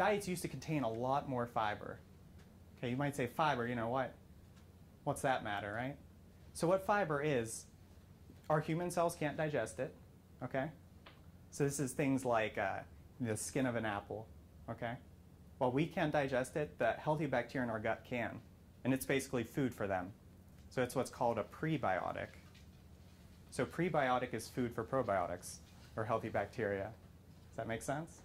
diets used to contain a lot more fiber. Okay, you might say fiber, you know what? What's that matter, right? So what fiber is, our human cells can't digest it, okay? So this is things like uh, the skin of an apple, okay? While we can't digest it, the healthy bacteria in our gut can. And it's basically food for them. So it's what's called a prebiotic. So prebiotic is food for probiotics, or healthy bacteria. Does that make sense?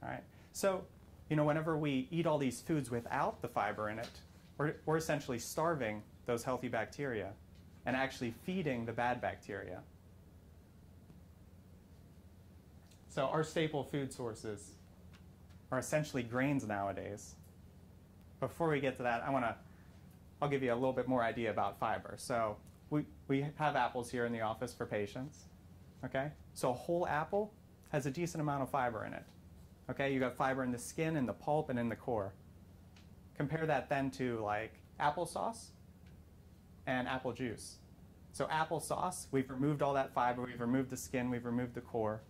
All right. So, you know, whenever we eat all these foods without the fiber in it, we're, we're essentially starving those healthy bacteria and actually feeding the bad bacteria. So our staple food sources are essentially grains nowadays. Before we get to that, I want to, I'll give you a little bit more idea about fiber. So we, we have apples here in the office for patients. Okay? So a whole apple has a decent amount of fiber in it. Okay? You got fiber in the skin, in the pulp, and in the core. Compare that then to like applesauce and apple juice. So applesauce, we've removed all that fiber, we've removed the skin, we've removed the core.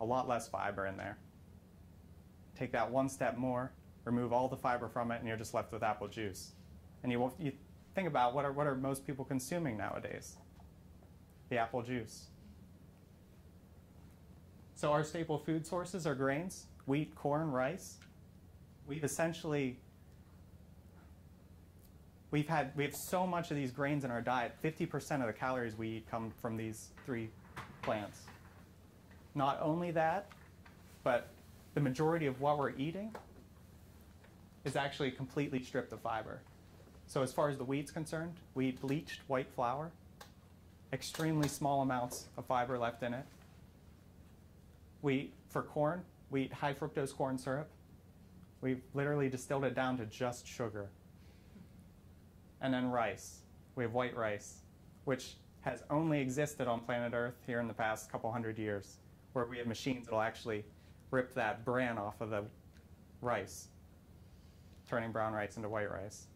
A lot less fiber in there. Take that one step more, remove all the fiber from it, and you're just left with apple juice. And you, you think about what are, what are most people consuming nowadays? The apple juice. So our staple food sources are grains, wheat, corn, rice. We've essentially we've had we have so much of these grains in our diet. 50% of the calories we eat come from these three plants. Not only that, but the majority of what we're eating is actually completely stripped of fiber. So as far as the wheat's concerned, we eat bleached white flour, extremely small amounts of fiber left in it. We, for corn, we eat high fructose corn syrup. We've literally distilled it down to just sugar. And then rice. We have white rice, which has only existed on planet Earth here in the past couple hundred years, where we have machines that will actually rip that bran off of the rice, turning brown rice into white rice.